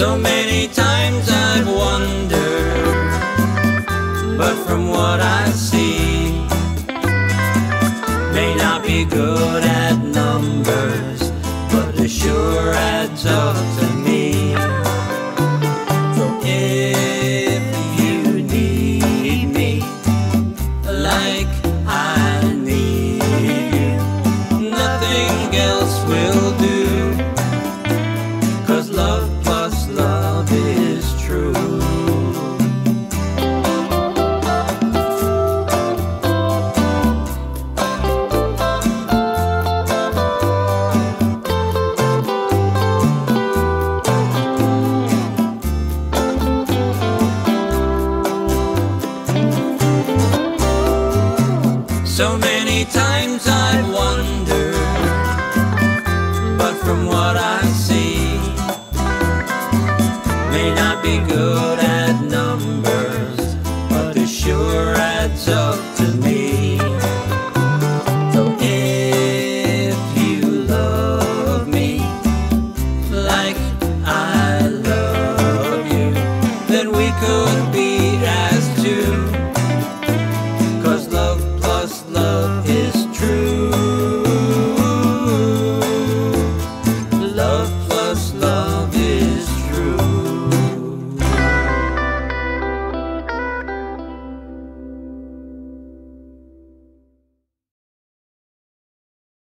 So many times I've wondered, but from what I see, may not be good at numbers, but it sure adds up. So many times I've wondered, but from what I see.